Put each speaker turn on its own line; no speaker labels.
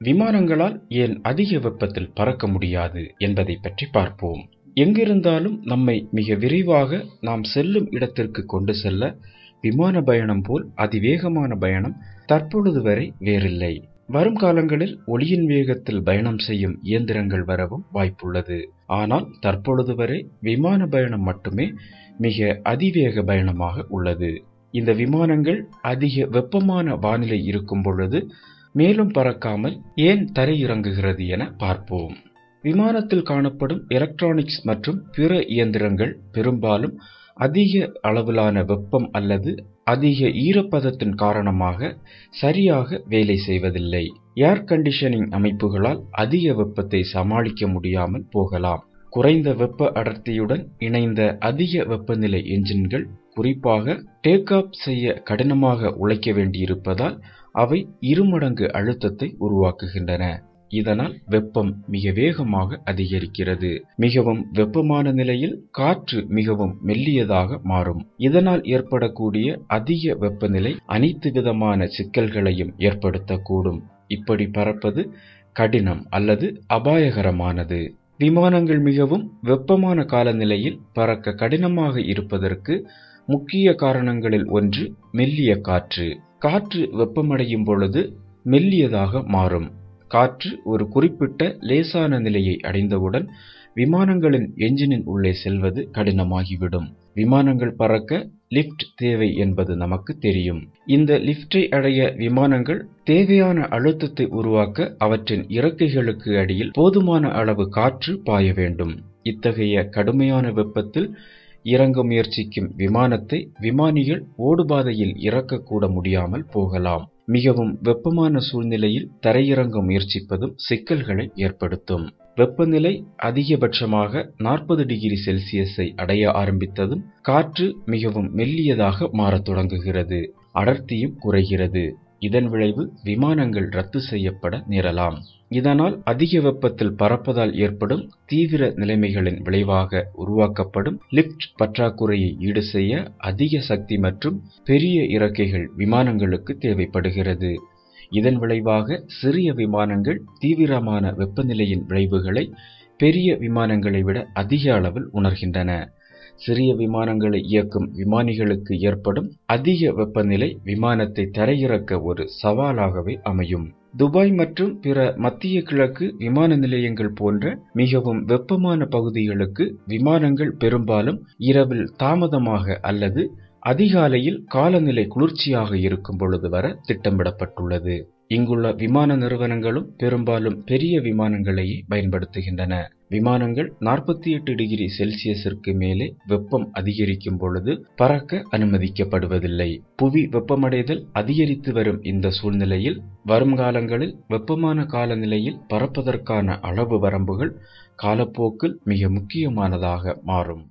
விமானங்களால் ஏன் அதிக வெப்பத்தில் பறக்க முடியாது என்பதை பற்றி பார்ப்போம். எங்கிருந்தாலும் நம்மை மிக விரைவாக நாம் செல்லும் இடத்திற்கு கொண்டு செல்ல விமான பயணம் போல் அதிவேகமான பயணம் தற்பொழுது வரை வேறில்லை. வரும் காலங்களில் ஒளியின் வேகத்தில் பயணம் செய்யும் இயந்திரங்கள் வரவும் வாய்ப்புள்ளது. ஆனால் தற்பொழுது வரை விமான பயணம் மட்டுமே மிக அதிவேக பயணமாக உள்ளது. இந்த விமானங்கள் அதிக வெப்பமான வானிலை இருக்கும் பொழுது மேலும் பறக்காமல் ஏன் தரையிறங்குகிறது என பார்ப்போம். விமானத்தில் காணப்படும் எலக்ட்ரானிக்ஸ் மற்றும் பிற இயந்திரங்கள் பெரும்பாலும் அதிக அளவிலான வெப்பம் அல்லது அதிக ஈரப்பதத்தின் காரணமாக சரியாக வேலை செய்வதில்லை. ஏர் கண்டிஷனிங் அமைப்புகளால் அதிக வெப்பத்தை சமாளிக்க முடியாமல் போகலாம். குறைந்த வெப்ப அடர்த்தியுடன் இணைந்த அதிக வெப்பநிலை என்ஜின்கள் குறிப்பாக டேக் ஆப் செய்ய கடினமாக உழைக்க வேண்டியிருப்பதால் அவை இருமடங்கு அழுத்தத்தை உருவாக்குகின்றன. இதனால் வெப்பம் மிக வேகமாக அதிகரிக்கிறது. மிகவும் வெப்பமான நிலையில் காற்று மிகவும் மெல்லியதாக மாறும். இதனால் ஏற்படக்கூடிய அதிக வெப்பநிலை அனைத்து விதமான சிக்கல்களையும் ஏற்படுத்தக்கூடும். இப்படி பறப்பது கடினம் அல்லது அபாயகரமானது. விமானங்கள் மிகவும் வெப்பமான காலநிலையில் பறக்க கடினமாக இருப்பதற்கு முக்கிய காரணங்களில் ஒன்று மெல்லிய காற்று. காற்று வெப்பமடையும் பொழுது மெல்லியதாக மாறும். காற்று ஒரு குறிப்பிட்ட லேசான நிலையை அடைந்தவுடன் விமானங்களின் என்ஜினின் உள்ளே செல்வது கடினமாகிவிடும். விமானங்கள் பறக்க லிப்ட் தேவை என்பது நமக்கு தெரியும். இந்த லிப்டை அடைய விமானங்கள் தேவையான அழுத்தத்தை உருவாக்க அவற்றின் இறக்கைகளுக்கு அடியில் போதுமான அளவு காற்று பாய வேண்டும். இத்தகைய கடுமையான வெப்பத்தில் இறங்க முயற்சிக்கும் விமானத்தை விமானிகள் ஓடுபாதையில் இறக்கக்கூட முடியாமல் போகலாம். மிகவும் வெப்பமான சூழ்நிலையில் தரையிறங்க முயற்சிப்பதும் சிக்கல்களை ஏற்படுத்தும். வெப்பநிலை அதிகபட்சமாக நாற்பது டிகிரி செல்சியஸை அடைய ஆரம்பித்ததும் காற்று மிகவும் மெல்லியதாக மாறத் தொடங்குகிறது. அடர்த்தியும் குறைகிறது. இதன் விளைவு விமானங்கள் ரத்து செய்யப்பட நேரலாம். இதனால் அதிக வெப்பத்தில் பறப்பதால் ஏற்படும் தீவிர நிலைமைகளின் விளைவாக உருவாக்கப்படும் லிப்ட் பற்றாக்குறையை ஈடு செய்ய அதிக சக்தி மற்றும் பெரிய இறக்கைகள் விமானங்களுக்கு தேவைப்படுகிறது. இதன் விளைவாக சிறிய விமானங்கள் தீவிரமான வெப்பநிலையின் விளைவுகளை பெரிய விமானங்களை விட அதிக அளவில் உணர்கின்றன. சிறிய விமானங்களை இயக்கும் விமானிகளுக்கு ஏற்படும் அதிக வெப்பநிலை விமானத்தை தரையிறக்க ஒரு சவாலாகவே அமையும். துபாய் மற்றும் பிற மத்திய கிழக்கு விமான நிலையங்கள் போன்ற மிகவும் வெப்பமான பகுதிகளுக்கு விமானங்கள் பெரும்பாலும் இரவில் தாமதமாக அல்லது அதிகாலையில் காலநிலை குளிர்ச்சியாக இருக்கும் பொழுது வர திட்டமிடப்பட்டுள்ளது. இங்குள்ள விமான நிறுவனங்களும் பெரும்பாலும் பெரிய விமானங்களையே பயன்படுத்துகின்றன. விமானங்கள் நாற்பத்தி எட்டு டிகிரி செல்சியஸிற்கு மேலே வெப்பம் அதிகரிக்கும் பொழுது பறக்க அனுமதிக்கப்படுவதில்லை. புவி வெப்பமடைதல் அதிகரித்து வரும் இந்த சூழ்நிலையில் வருங்காலங்களில் வெப்பமான காலநிலையில் பறப்பதற்கான அளவு வரம்புகள் காலப்போக்கில் மிக முக்கியமானதாக மாறும்.